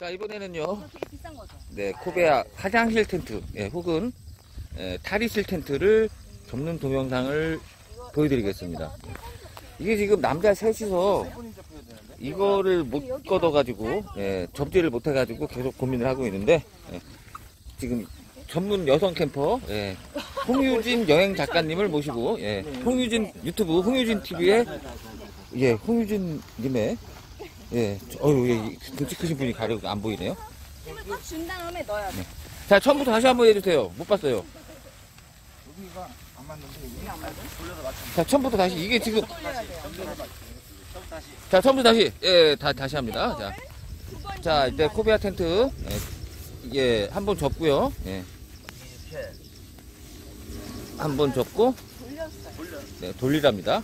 자 이번에는요? 네 코베아 화장실 텐트 예, 혹은 예, 탈의실 텐트를 접는 동영상을 보여드리겠습니다 이게 지금 남자 셋이서 이거를 못 걷어가지고 예, 접지를 못해가지고 계속 고민을 하고 있는데 예, 지금 전문 여성 캠퍼 예, 홍유진 여행 작가님을 모시고 예, 홍유진 유튜브 홍유진 TV에 예, 홍유진 님의 예, 저- 어유 예, 등치 크신 분이 가려고 안 보이네요. 힘을 꽉 준 다음에 넣어야 돼. 자, 처음부터 다시 한번 해주세요. 못 봤어요. 여기가 안 맞는데 이게 이게 안 맞아? 자, 처음부터 다시 이게 지금 돌려야 돼요. 자, 처음부터 다시 예, 다 다시 합니다. 자. 자 이제 코비아 텐트 예, 예, 한 번 접고요. 예. 한 번 접고 돌렸어요. 네, 돌리랍니다.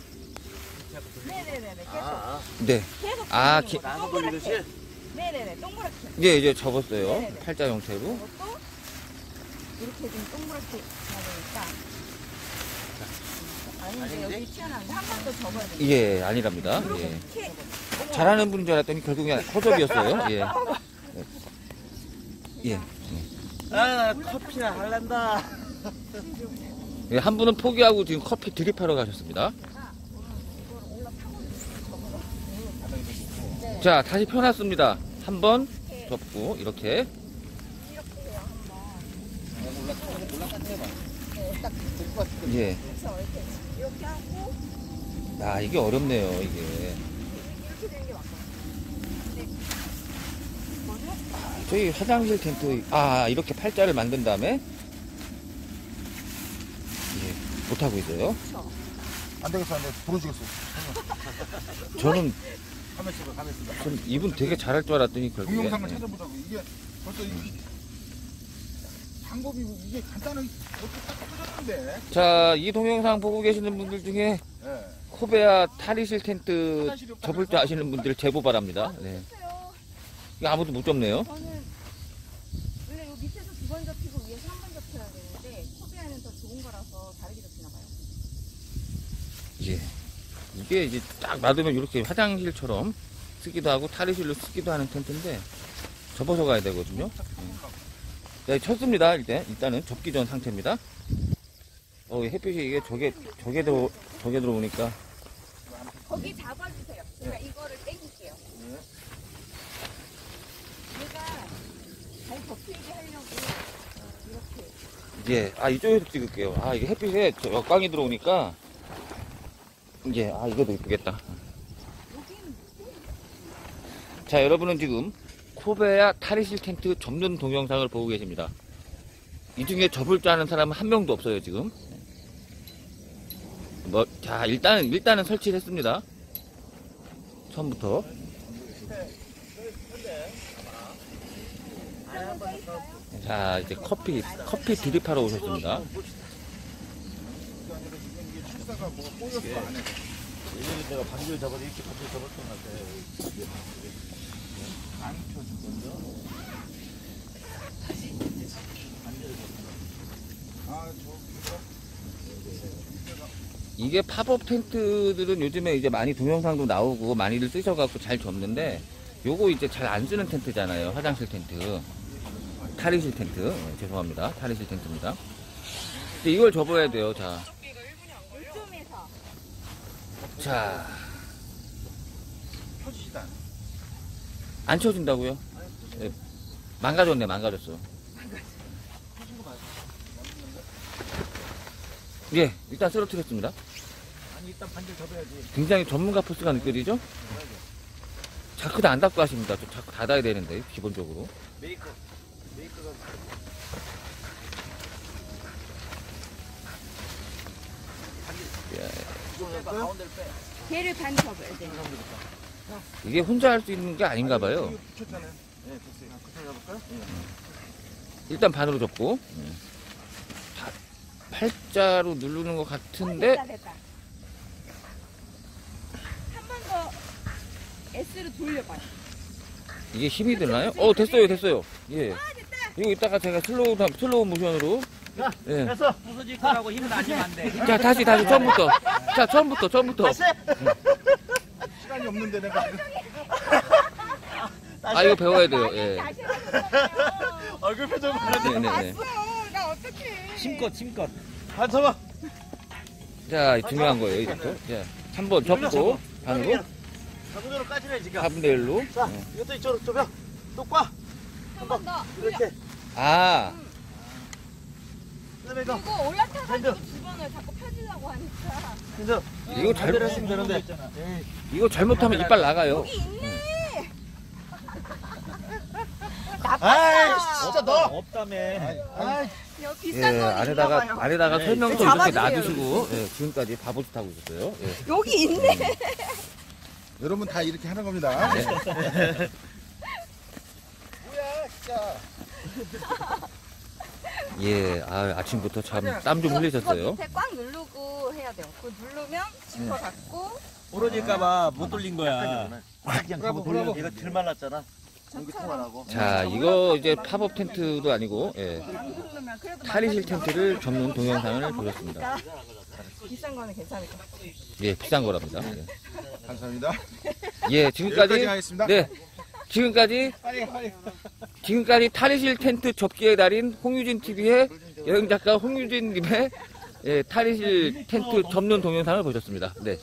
네네네네. 계속. 네. 계속. 아, 돌리는 기- 거예요. 동그랗게. 네네네. 동그랗게. 이제 이제 접었어요. 네네네. 팔자 형태로. 이것도 이렇게 좀 동그랗게 가야 되니까. 아닌데 여기 튀어나왔는데 한 번 더 접어야 돼. 예, 아니랍니다. 예. 이렇게. 잘하는 분인 줄 알았더니 결국엔 허접이었어요. 예. 예. 아 커피나 할란다 예, 한 분은 포기하고 지금 커피 드립하러 가셨습니다. 자, 다시 펴놨습니다. 한 번 접고, 이렇게. 예. 야, 이게 어렵네요, 이게. 뭐죠? 저희 화장실 텐트, 아, 이렇게 팔자를 만든 다음에. 예, 못하고 있어요. 안 되겠어 안 되겠어 부러지겠어 저는, 가만 있어봐 가만 있어봐 전 이분 되게 잘할 줄 알았더니 결국에. 동영상을 찾아보자고 이게 벌써 이 방법이 이게 간단하게 어떻게 딱 찾았는데 자, 이 동영상 보고 계시는 분들 중에 예. 코베아 탈의실 텐트 접을 줄 아시는 분들 제보 바랍니다. 네. 했어요. 이거 아무도 못 접네요. 저는 원래 요 밑에서 두 번 접히고 위에서 한 번 접혀야 되는데 코비아는 더 좋은 거라서 다르게 접히나 봐요. 예. 이게 이제 딱 놔두면 이렇게 화장실처럼 쓰기도 하고 탈의실로 쓰기도 하는 텐트인데 접어서 가야 되거든요. 네, 쳤습니다. 일단 일단은 접기 전 상태입니다. 어, 이 햇빛이 이게 저게 저게 들어 저게 들어오니까 거기 잡아주세요. 제가 이거를 땡길게요. 얘가 잘 접히게 하려고 이렇게 예, 아 이쪽에서 찍을게요. 아 이게 햇빛에 저 역광이 들어오니까 예, 아 이거도 이쁘겠다. 자, 여러분은 지금 코베아 탈의실 텐트 접는 동영상을 보고 계십니다. 이 중에 접을 줄 아는 사람은 한 명도 없어요, 지금. 뭐, 자, 일단은, 일단은 설치를 했습니다. 처음부터. 자, 이제 커피, 커피 드립하러 오셨습니다. 식사가 뭐가 꼬였어 안에 예전에 내가 반지를 잡아도 이렇게 반지를 잡았던 것 같아 안 펴준 건데 아저 이게 팝업 텐트들은 요즘에 이제 많이 동영상도 나오고 많이들 쓰셔갖고 잘 접는데 요거 이제 잘 안 쓰는 텐트잖아요. 화장실 텐트. 탈의실 텐트. 네, 죄송합니다. 탈의실 텐트입니다. 근데 이걸 접어야 돼요. 자. 자. 펴지지도 않아 안 쳐진다고요? 네, 망가졌네, 망가졌어. 예, 일단 쓰러뜨렸습니다. 아니 일단 반지를 잡아야지 굉장히 전문가 포스가 느껴지죠? 자크도 안 닫고 하십니다. 좀 자크 닫아야 되는데, 기본적으로. 메이커 메이커가 예. 가운데를 빼 걔를 반 접어야 돼. 이게 혼자 할 수 있는 게 아닌가 봐요. 붙였잖아요 네 됐어요 아, 그쪽 잡을까요? 일단 반으로 접고. 음. 파- 팔자로 누르는 것 같은데. 한 번 더 S로 돌려봐요. 이게 힘이 드나요? 어, 됐어요, 됐어요. 예. 이거 이따가 제가 슬로우, 슬로우 모션으로. 예. 됐어 부서질 거라고 힘을 안 주면 안 돼 자, 다시, 다시, 처음부터. 자, 처음부터, 처음부터. 시간이 없는데 내가 아, 이거 배워야 돼요. 예. 다시. 얼굴 표정 봐라. 네네네. 봤어. 나 어떡해. 힘껏 힘껏. 한 잡아. 자, 중요한 거예요, 이것도. 자, 3번 접고, 반으로, 자동으로 까지네 지금. 4분의 1로. 자, 이것도 이쪽으로 좁혀. 또 꽉. 한번 더. 이렇게. 아, 이거. 그리고 올라타가지고 주변을 자꾸 펴지려고 하니까. 힘들어. 이거 잘, 반대로 했으면 되는데. 이거 잘못하면 이빨 나가요. 여기 있네. 아이, 나빴다. 진짜 너. 없다며. 아이, 여기 예, 비싼 건 안에다가, 봐요. 안에다가 네, 설명서 이거 이렇게 잡아주세요, 놔두시고, 예, 지금까지 바보짓 하고 있었어요. 예. 여기 있네. 여러분 다 이렇게 하는 겁니다. 네. 뭐야 진짜. 예, 아, 아침부터 참 땀좀 그거 흘리셨어요. 밑에 꽉 누르고 해야 돼요. 그거 누르면 지퍼 닫고 부러질까봐 못 돌린 거야. 그냥 브라보, 잡아 돌려. 얘가 들 말랐잖아. 자, 이거 이제 팝업 텐트도 아니고, 예, 안 누르면 그래도 탈의실 텐트를 접는 동영상을 보셨습니다. 비싼 거는 괜찮을 것 같아요. 예, 비싼 거랍니다. 예, 감사합니다. 예 여기까지 지금까지, 하겠습니다. 네, 지금까지. 지금까지 탈의실 텐트 접기의 달인 홍유진 TV의 여행 작가 홍유진 님의 예, 탈의실 텐트 접는 동영상을 보셨습니다. 네.